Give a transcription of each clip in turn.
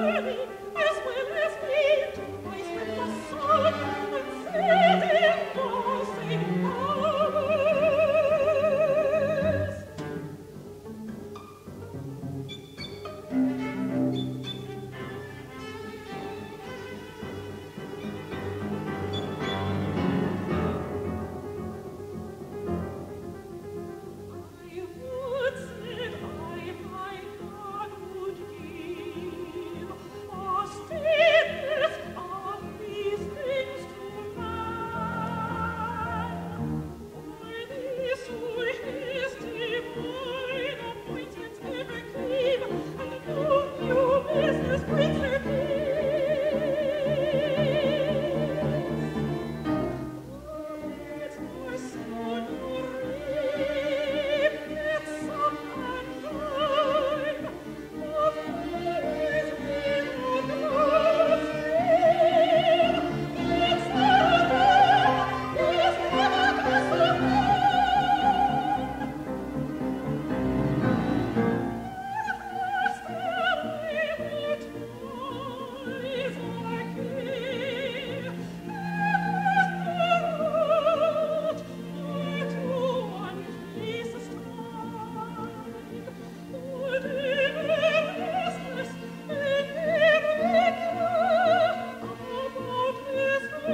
frozen as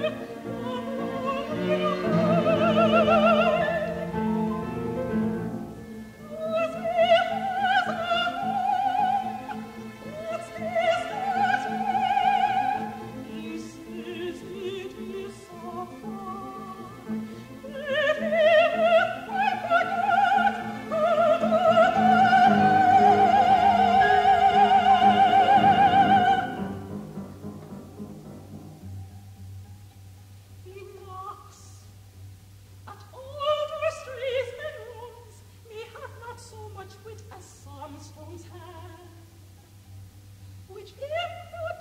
Thank you. So much wit as some stones have, which in